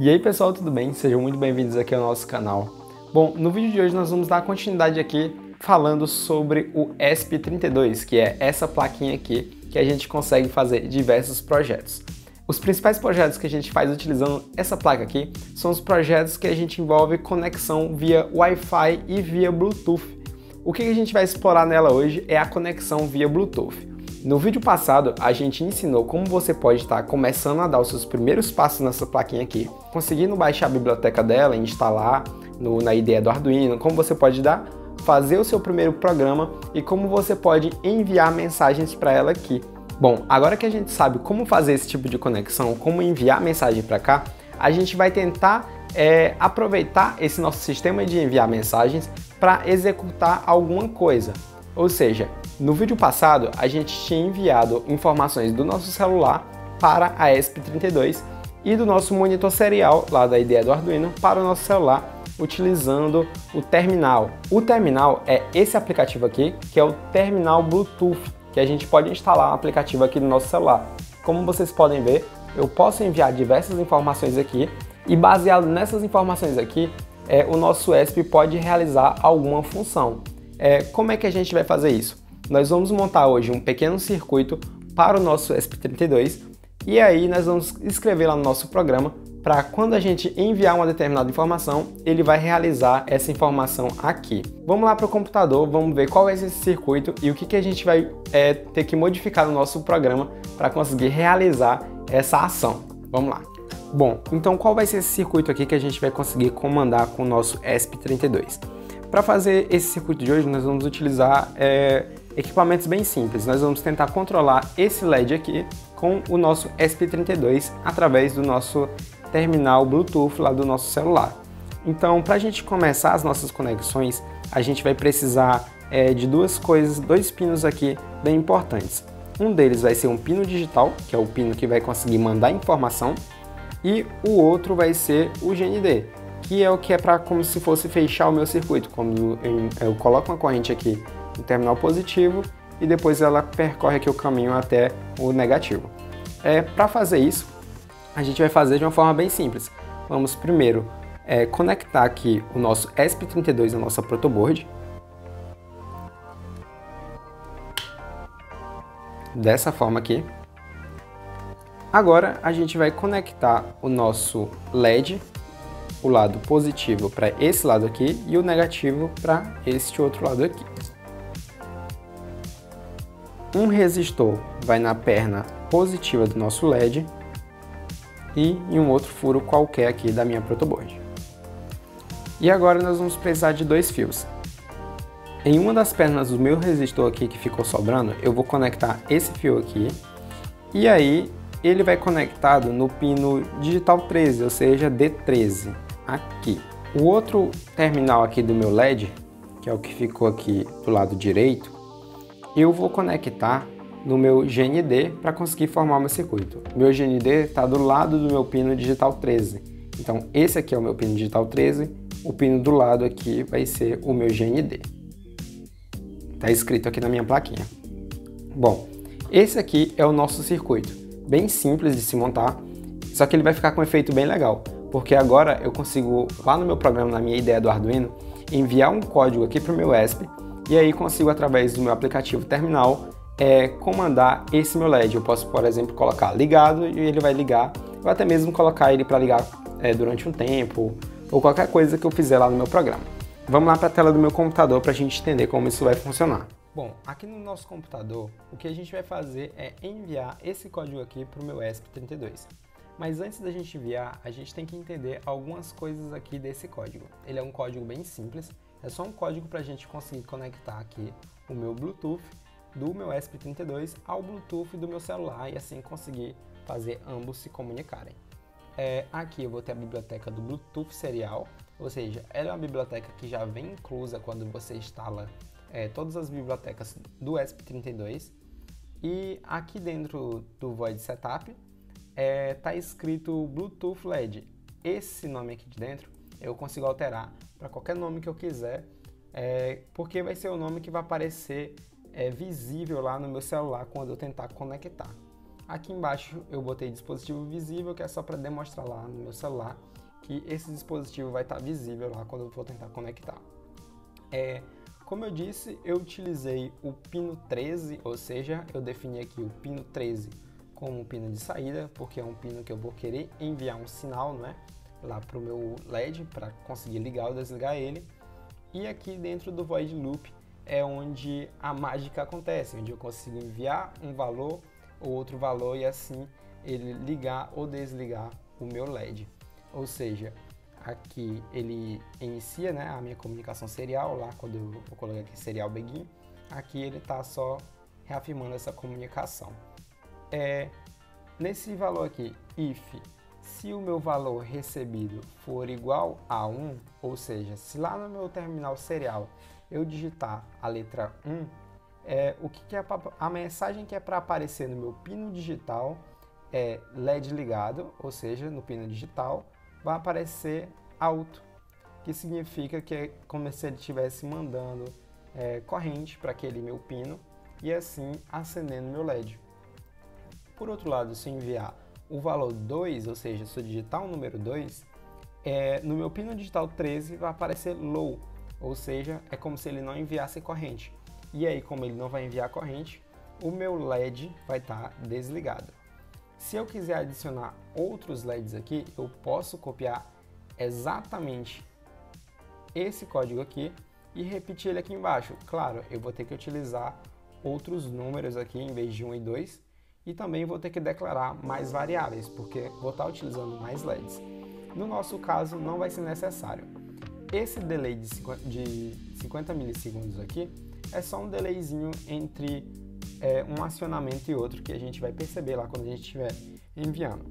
E aí pessoal, tudo bem? Sejam muito bem-vindos aqui ao nosso canal. Bom, no vídeo de hoje nós vamos dar continuidade aqui falando sobre o ESP32, que é essa plaquinha aqui que a gente consegue fazer diversos projetos. Os principais projetos que a gente faz utilizando essa placa aqui são os projetos que a gente envolve conexão via Wi-Fi e via Bluetooth. O que a gente vai explorar nela hoje é a conexão via Bluetooth. No vídeo passado, a gente ensinou como você pode estar começando a dar os seus primeiros passos nessa plaquinha aqui, conseguindo baixar a biblioteca dela instalar no, na ideia do Arduino, como você pode dar, fazer o seu primeiro programa e como você pode enviar mensagens para ela aqui. Bom, agora que a gente sabe como fazer esse tipo de conexão, como enviar mensagem para cá, a gente vai tentar é, aproveitar esse nosso sistema de enviar mensagens para executar alguma coisa. Ou seja, no vídeo passado a gente tinha enviado informações do nosso celular para a ESP32 e do nosso monitor serial lá da ideia do Arduino para o nosso celular utilizando o terminal. O terminal é esse aplicativo aqui, que é o terminal Bluetooth, que a gente pode instalar um aplicativo aqui no nosso celular. Como vocês podem ver, eu posso enviar diversas informações aqui e baseado nessas informações aqui, é, o nosso ESP pode realizar alguma função. É, como é que a gente vai fazer isso? Nós vamos montar hoje um pequeno circuito para o nosso ESP32 e aí nós vamos escrever lá no nosso programa para quando a gente enviar uma determinada informação, ele vai realizar essa informação aqui. Vamos lá para o computador, vamos ver qual é esse circuito e o que, que a gente vai é, ter que modificar no nosso programa para conseguir realizar essa ação. Vamos lá. Bom, então qual vai ser esse circuito aqui que a gente vai conseguir comandar com o nosso ESP32? Para fazer esse circuito de hoje, nós vamos utilizar é, equipamentos bem simples. Nós vamos tentar controlar esse LED aqui com o nosso ESP32 através do nosso terminal Bluetooth lá do nosso celular. Então, para a gente começar as nossas conexões, a gente vai precisar é, de duas coisas, dois pinos aqui bem importantes. Um deles vai ser um pino digital, que é o pino que vai conseguir mandar informação, e o outro vai ser o GND, que é o que é para como se fosse fechar o meu circuito, quando eu coloco uma corrente aqui no terminal positivo e depois ela percorre aqui o caminho até o negativo. É, para fazer isso, a gente vai fazer de uma forma bem simples. Vamos primeiro é, conectar aqui o nosso ESP32 na nossa protoboard. Dessa forma aqui. Agora a gente vai conectar o nosso LED, o lado positivo para esse lado aqui e o negativo para este outro lado aqui. Um resistor vai na perna positiva do nosso LED e em um outro furo qualquer aqui da minha protoboard. E agora nós vamos precisar de dois fios. Em uma das pernas do meu resistor aqui que ficou sobrando, eu vou conectar esse fio aqui e aí ele vai conectado no pino digital 13, ou seja, D13, aqui. O outro terminal aqui do meu LED, que é o que ficou aqui do lado direito, eu vou conectar no meu GND para conseguir formar meu circuito. Meu GND está do lado do meu pino digital 13. Então esse aqui é o meu pino digital 13, o pino do lado aqui vai ser o meu GND. Está escrito aqui na minha plaquinha. Bom, esse aqui é o nosso circuito bem simples de se montar, só que ele vai ficar com um efeito bem legal, porque agora eu consigo, lá no meu programa, na minha ideia do Arduino, enviar um código aqui para o meu ESP e aí consigo, através do meu aplicativo terminal, é, comandar esse meu LED. Eu posso, por exemplo, colocar ligado e ele vai ligar, ou até mesmo colocar ele para ligar é, durante um tempo, ou qualquer coisa que eu fizer lá no meu programa. Vamos lá para a tela do meu computador para a gente entender como isso vai funcionar. Bom, aqui no nosso computador, o que a gente vai fazer é enviar esse código aqui para o meu ESP32. Mas antes da gente enviar, a gente tem que entender algumas coisas aqui desse código. Ele é um código bem simples, é só um código para a gente conseguir conectar aqui o meu Bluetooth do meu ESP32 ao Bluetooth do meu celular e assim conseguir fazer ambos se comunicarem. É, aqui eu vou ter a biblioteca do Bluetooth serial, ou seja, ela é uma biblioteca que já vem inclusa quando você instala é, todas as bibliotecas do ESP32 e aqui dentro do Void Setup está é, tá escrito Bluetooth LED. Esse nome aqui de dentro eu consigo alterar para qualquer nome que eu quiser, é, porque vai ser o nome que vai aparecer é, visível lá no meu celular quando eu tentar conectar. Aqui embaixo eu botei dispositivo visível, que é só para demonstrar lá no meu celular que esse dispositivo vai estar visível lá quando eu for tentar conectar. É, como eu disse, eu utilizei o pino 13, ou seja, eu defini aqui o pino 13 como um pino de saída, porque é um pino que eu vou querer enviar um sinal né, lá para o meu LED para conseguir ligar ou desligar ele. E aqui dentro do Void Loop é onde a mágica acontece, onde eu consigo enviar um valor ou outro valor e assim ele ligar ou desligar o meu LED. Ou seja, aqui ele inicia né, a minha comunicação serial, lá quando eu, eu coloquei aqui serial begin, aqui ele está só reafirmando essa comunicação. É, nesse valor aqui, if se o meu valor recebido for igual a 1, ou seja, se lá no meu terminal serial eu digitar a letra 1, é, o que, que é pra, a mensagem que é para aparecer no meu pino digital é LED ligado, ou seja, no pino digital vai aparecer alto, que significa que é como se ele estivesse mandando é, corrente para aquele meu pino e assim acendendo meu LED. Por outro lado, se enviar o valor 2, ou seja, se eu digitar o número 2, é, no meu pino digital 13 vai aparecer low, ou seja, é como se ele não enviasse corrente. E aí, como ele não vai enviar corrente, o meu LED vai estar tá desligado. Se eu quiser adicionar outros LEDs aqui, eu posso copiar exatamente esse código aqui e repetir ele aqui embaixo. Claro, eu vou ter que utilizar outros números aqui em vez de 1 e 2 e também vou ter que declarar mais variáveis, porque vou estar utilizando mais LEDs. No nosso caso, não vai ser necessário. Esse delay de 50 milissegundos aqui é só um delayzinho entre é, um acionamento e outro que a gente vai perceber lá quando a gente estiver enviando.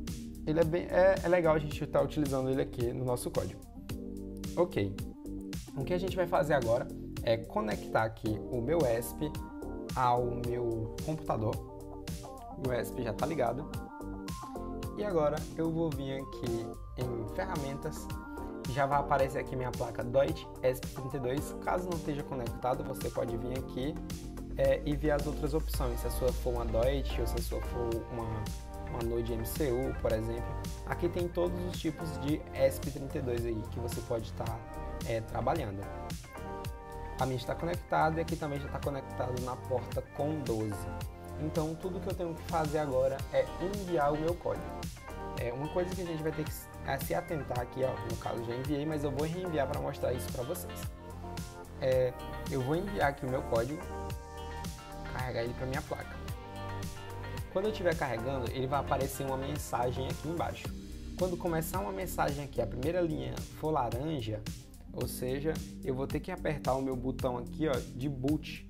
Ele é, bem, é, é legal a gente estar utilizando ele aqui no nosso código. Ok, o que a gente vai fazer agora é conectar aqui o meu ESP ao meu computador meu ESP já está ligado. E agora eu vou vir aqui em ferramentas, já vai aparecer aqui minha placa Deutsch ESP32. Caso não esteja conectado, você pode vir aqui é, e ver as outras opções. Se a sua for uma Deutsch ou se a sua for uma, uma Node MCU, por exemplo. Aqui tem todos os tipos de ESP32 aí que você pode estar tá, é, trabalhando. A minha está conectada e aqui também já está conectado na porta com 12. Então tudo que eu tenho que fazer agora é enviar o meu código. É uma coisa que a gente vai ter que se atentar aqui, ó, no caso já enviei, mas eu vou reenviar para mostrar isso para vocês. É, eu vou enviar aqui o meu código, carregar ele para minha placa. Quando eu estiver carregando, ele vai aparecer uma mensagem aqui embaixo. Quando começar uma mensagem aqui, a primeira linha for laranja, ou seja, eu vou ter que apertar o meu botão aqui ó, de boot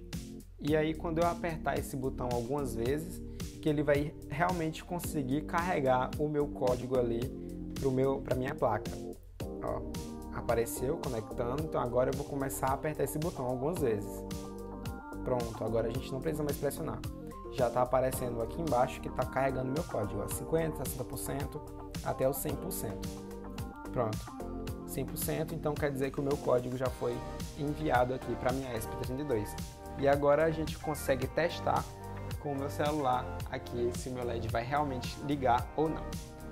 e aí quando eu apertar esse botão algumas vezes, que ele vai realmente conseguir carregar o meu código ali para minha placa. Ó, apareceu conectando, então agora eu vou começar a apertar esse botão algumas vezes. Pronto, agora a gente não precisa mais pressionar. Já está aparecendo aqui embaixo que está carregando meu código, ó, 50, 60% até o 100%. Pronto, 100%, então quer dizer que o meu código já foi enviado aqui para minha ESP32. E agora a gente consegue testar com o meu celular aqui se meu LED vai realmente ligar ou não.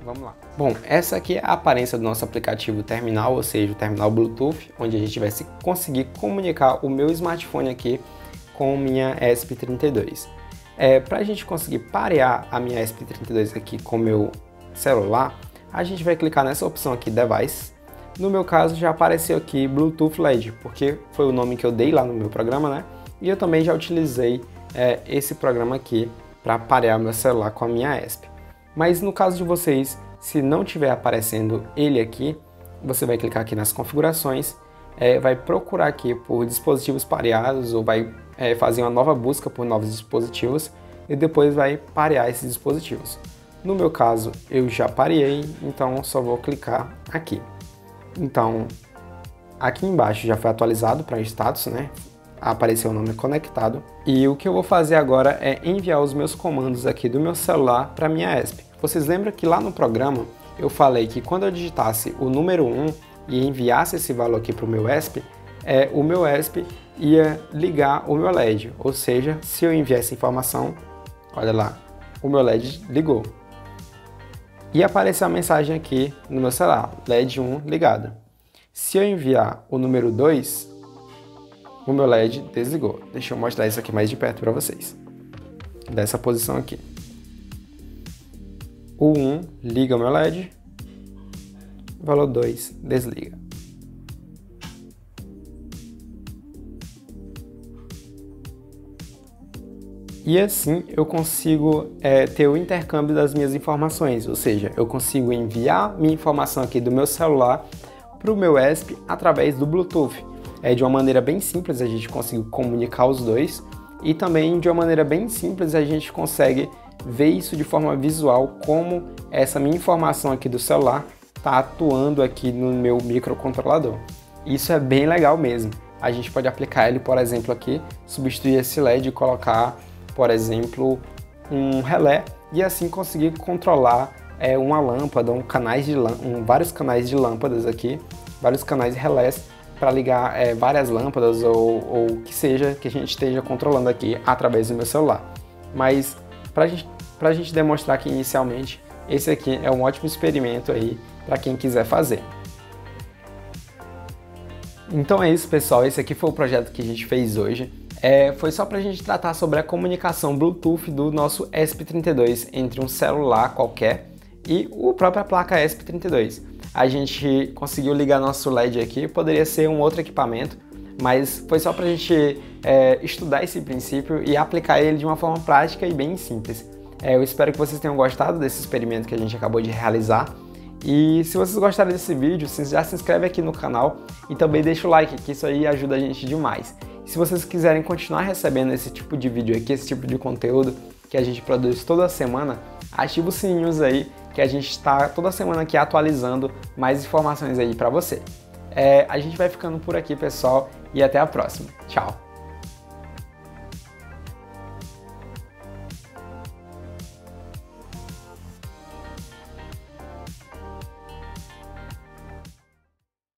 Vamos lá. Bom, essa aqui é a aparência do nosso aplicativo terminal, ou seja, o terminal Bluetooth, onde a gente vai se conseguir comunicar o meu smartphone aqui com minha ESP32. É, Para a gente conseguir parear a minha ESP32 aqui com o meu celular, a gente vai clicar nessa opção aqui, Device. No meu caso já apareceu aqui Bluetooth LED, porque foi o nome que eu dei lá no meu programa, né? E eu também já utilizei é, esse programa aqui para parear meu celular com a minha ESP. Mas no caso de vocês, se não estiver aparecendo ele aqui, você vai clicar aqui nas configurações, é, vai procurar aqui por dispositivos pareados ou vai é, fazer uma nova busca por novos dispositivos e depois vai parear esses dispositivos. No meu caso, eu já pareei, então só vou clicar aqui. Então, aqui embaixo já foi atualizado para status, né? Apareceu o nome conectado. E o que eu vou fazer agora é enviar os meus comandos aqui do meu celular para minha ESP. Vocês lembram que lá no programa eu falei que quando eu digitasse o número 1 e enviasse esse valor aqui para o meu ESP, é, o meu ESP ia ligar o meu LED. Ou seja, se eu enviar essa informação, olha lá, o meu LED ligou. E apareceu a mensagem aqui no meu celular, LED 1 ligado. Se eu enviar o número 2, o meu LED desligou. Deixa eu mostrar isso aqui mais de perto para vocês. Dessa posição aqui. O 1 liga o meu LED, o valor 2 desliga. E assim eu consigo é, ter o intercâmbio das minhas informações, ou seja, eu consigo enviar minha informação aqui do meu celular para o meu ESP através do Bluetooth. É de uma maneira bem simples a gente consegue comunicar os dois e também de uma maneira bem simples a gente consegue ver isso de forma visual como essa minha informação aqui do celular está atuando aqui no meu microcontrolador. Isso é bem legal mesmo. A gente pode aplicar ele, por exemplo, aqui, substituir esse LED e colocar por exemplo, um relé e assim conseguir controlar é, uma lâmpada, um canais de um, vários canais de lâmpadas aqui, vários canais relés para ligar é, várias lâmpadas ou o que seja que a gente esteja controlando aqui através do meu celular. Mas para gente, a gente demonstrar que inicialmente esse aqui é um ótimo experimento aí para quem quiser fazer. Então é isso pessoal, esse aqui foi o projeto que a gente fez hoje é, foi só para a gente tratar sobre a comunicação Bluetooth do nosso ESP32 entre um celular qualquer e a própria placa ESP32. A gente conseguiu ligar nosso LED aqui, poderia ser um outro equipamento, mas foi só para a gente é, estudar esse princípio e aplicar ele de uma forma prática e bem simples. É, eu espero que vocês tenham gostado desse experimento que a gente acabou de realizar. E se vocês gostaram desse vídeo, já se inscreve aqui no canal e também deixa o like, que isso aí ajuda a gente demais. Se vocês quiserem continuar recebendo esse tipo de vídeo aqui, esse tipo de conteúdo que a gente produz toda semana, ativa os sininhos aí que a gente está toda semana aqui atualizando mais informações aí para você. É, a gente vai ficando por aqui, pessoal, e até a próxima. Tchau!